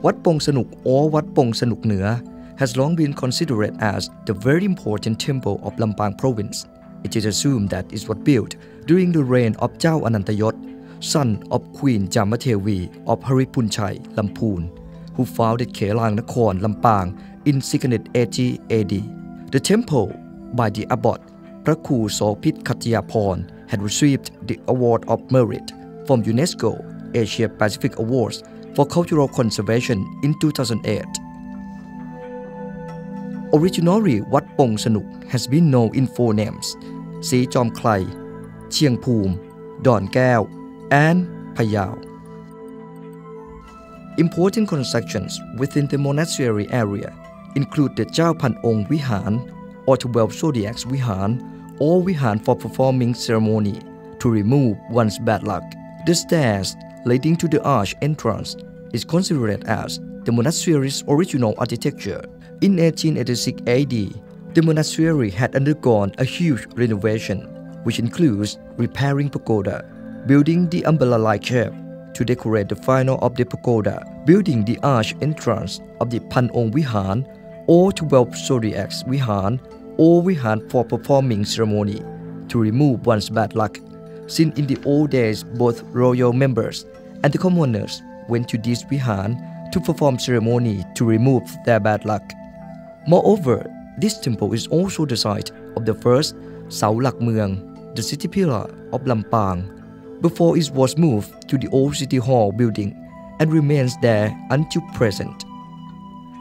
Wat Pong Sanuk or Wat Pong Sanuk has long been considered as the very important temple of Lampang province. It is assumed that it was built during the reign of Chao Anantayot, son of Queen Jamatevi of Haripunchai, Lamphun, who founded Kelang Nakhon, Lampang in 680 AD. The temple by the abbot Praku Sopit Khatiyapon had received the Award of Merit from UNESCO Asia Pacific Awards for Cultural Conservation in 2008. Originally, Wat Pong Sanuk has been known in four names: Si Chom Klai, Chiang Phum, Don Kao, and Payao. Important constructions within the monastery area include the Chao Pan Ong Vihan or 12 Zodiacs Vihan or Vihan for performing ceremony to remove one's bad luck. The stairs leading to the arch entrance is considered as the monastery's original architecture. In 1886 AD, the monastery had undergone a huge renovation, which includes repairing pagoda, building the umbrella-like shape to decorate the final of the pagoda, building the arch entrance of the Pan Ong Vihan or 12 zodiacs Vihan or Vihan for performing ceremony to remove one's bad luck. Since in the old days both royal members and the commoners went to this Vihan to perform ceremony to remove their bad luck. Moreover, this temple is also the site of the first Sao Lak Mueang, the city pillar of Lampang, before it was moved to the old city hall building and remains there until present.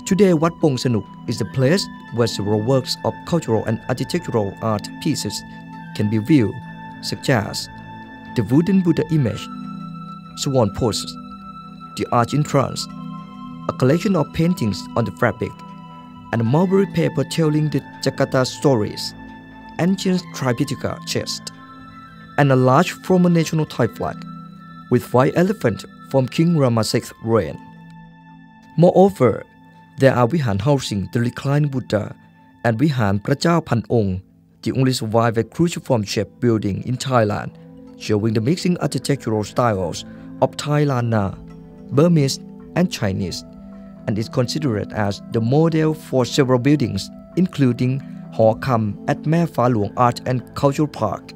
Today, Wat Pong Sanuk is the place where several works of cultural and architectural art pieces can be viewed, such as the wooden Buddha image, swan poses, the arch entrance, a collection of paintings on the fabric, and mulberry paper telling the Jataka stories, ancient Tripitaka chest, and a large former national Thai flag with white elephant from King Rama VI's reign. Moreover, there are Vihan housing the reclined Buddha and Vihan Prachao Pan Ong, the only surviving cruciform-shaped building in Thailand, showing the mixing architectural styles of Thailand Burmese, and Chinese and is considered as the model for several buildings, including Hor Kam at Mae Fah Luang Art and Cultural Park.